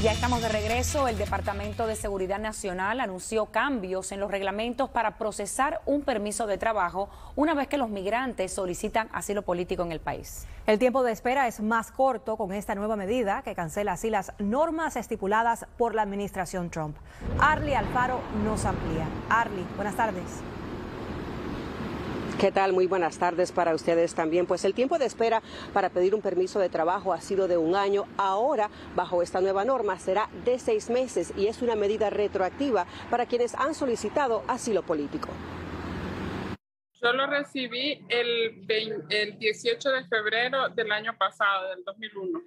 Ya estamos de regreso. El Departamento de Seguridad Nacional anunció cambios en los reglamentos para procesar un permiso de trabajo una vez que los migrantes solicitan asilo político en el país. El tiempo de espera es más corto con esta nueva medida que cancela así las normas estipuladas por la administración Trump. Arlie Alfaro nos amplía. Arlie, buenas tardes. ¿Qué tal? Muy buenas tardes para ustedes también. Pues el tiempo de espera para pedir un permiso de trabajo ha sido de un año. Ahora, bajo esta nueva norma, será de seis meses y es una medida retroactiva para quienes han solicitado asilo político. Yo lo recibí el, el 18 de febrero del año pasado, del 2001,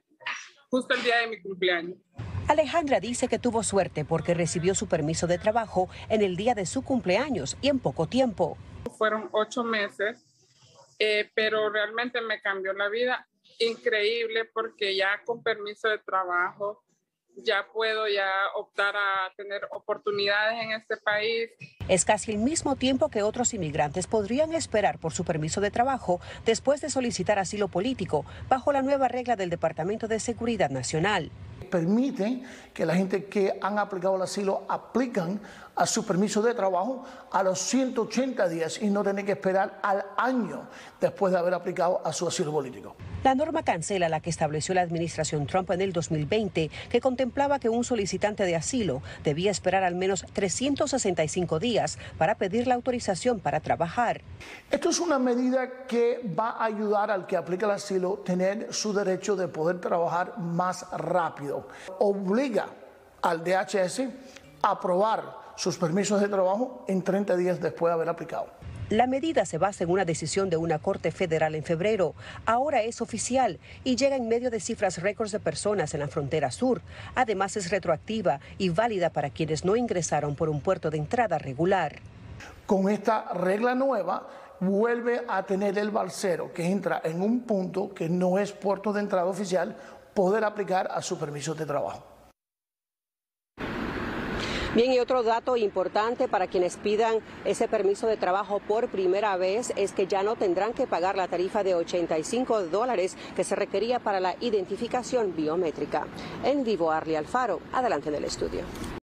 justo el día de mi cumpleaños. Alejandra dice que tuvo suerte porque recibió su permiso de trabajo en el día de su cumpleaños y en poco tiempo. Fueron ocho meses, eh, pero realmente me cambió la vida. Increíble porque ya con permiso de trabajo ya puedo ya optar a tener oportunidades en este país. Es casi el mismo tiempo que otros inmigrantes podrían esperar por su permiso de trabajo después de solicitar asilo político bajo la nueva regla del Departamento de Seguridad Nacional permiten que la gente que han aplicado el asilo aplican a su permiso de trabajo a los 180 días y no tienen que esperar al año después de haber aplicado a su asilo político. La norma cancela la que estableció la administración Trump en el 2020, que contemplaba que un solicitante de asilo debía esperar al menos 365 días para pedir la autorización para trabajar. Esto es una medida que va a ayudar al que aplica el asilo a tener su derecho de poder trabajar más rápido. Obliga al DHS a aprobar sus permisos de trabajo en 30 días después de haber aplicado. La medida se basa en una decisión de una corte federal en febrero. Ahora es oficial y llega en medio de cifras récords de personas en la frontera sur. Además es retroactiva y válida para quienes no ingresaron por un puerto de entrada regular. Con esta regla nueva vuelve a tener el balsero que entra en un punto que no es puerto de entrada oficial poder aplicar a su permiso de trabajo. Bien, y otro dato importante para quienes pidan ese permiso de trabajo por primera vez es que ya no tendrán que pagar la tarifa de 85 dólares que se requería para la identificación biométrica. En vivo, Arli Alfaro, adelante del estudio.